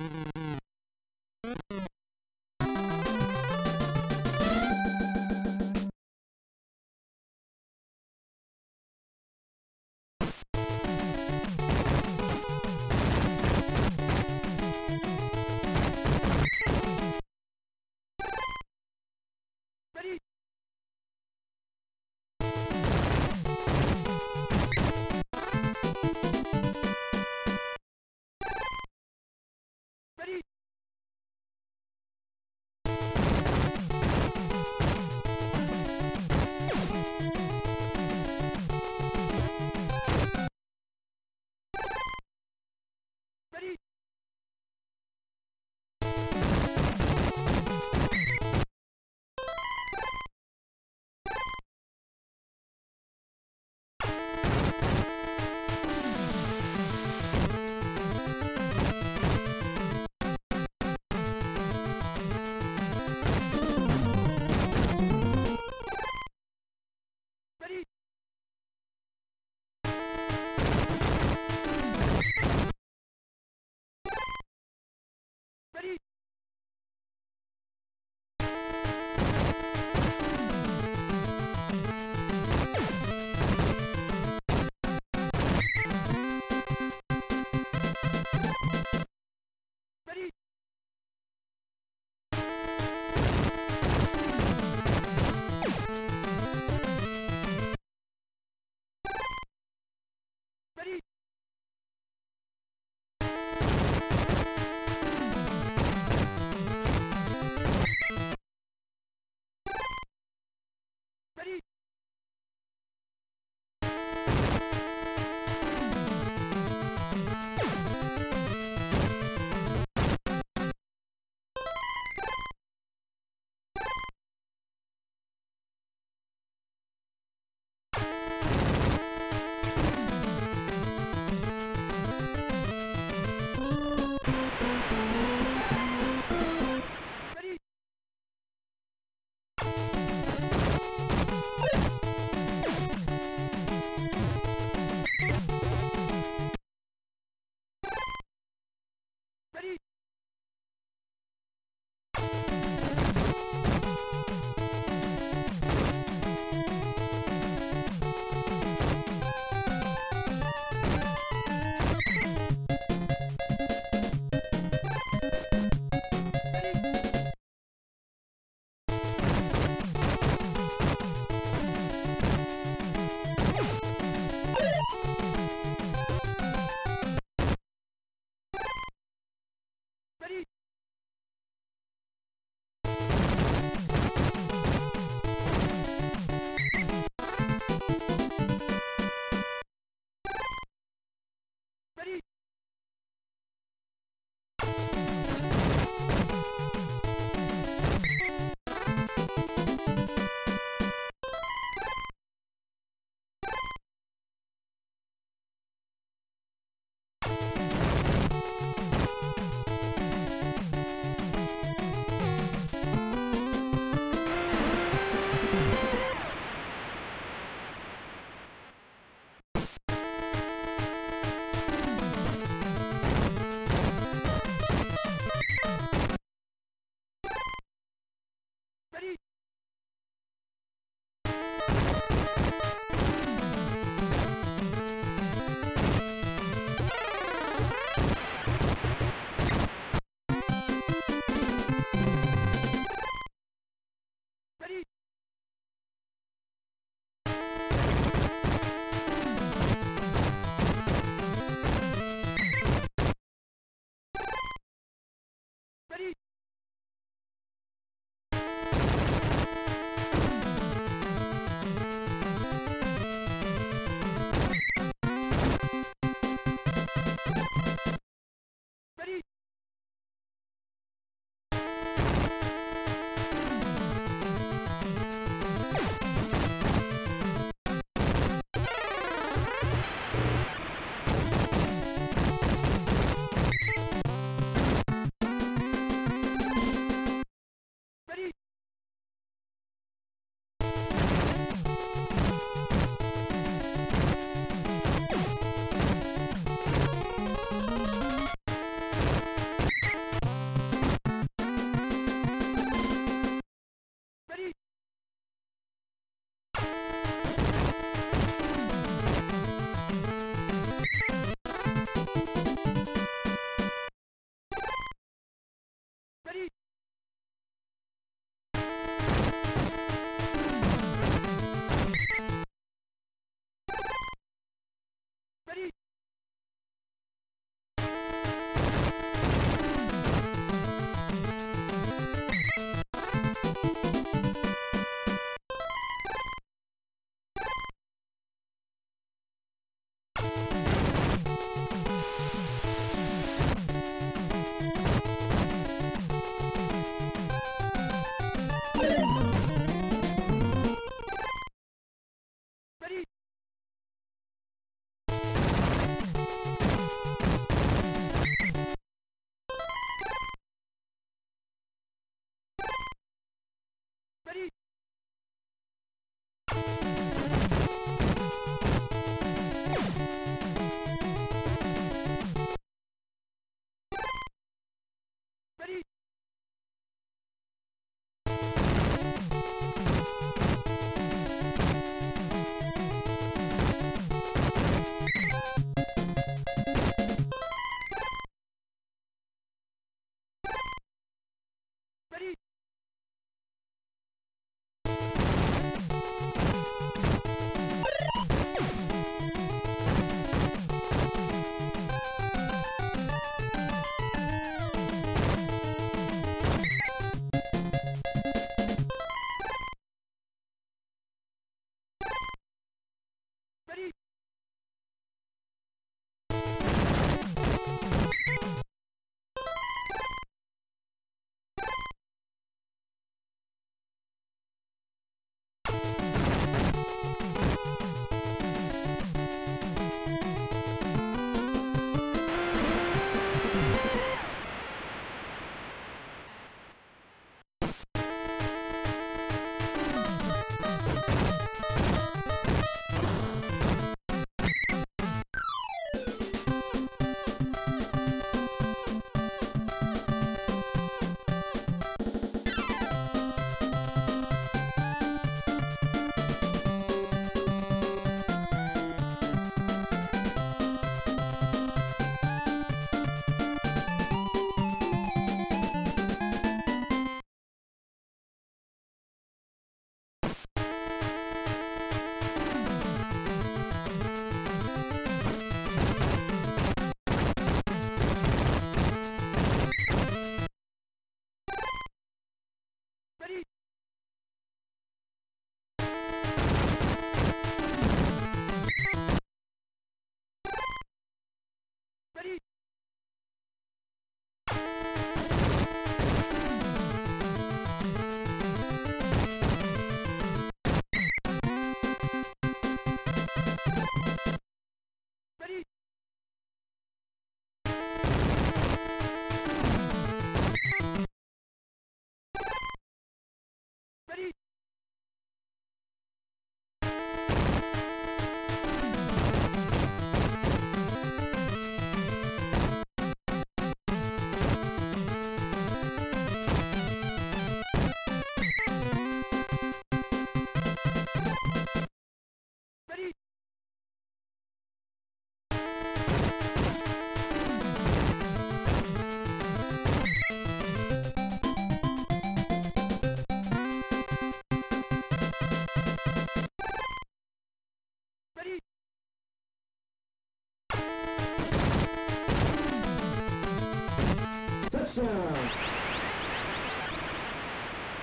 Mm-hmm.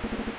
you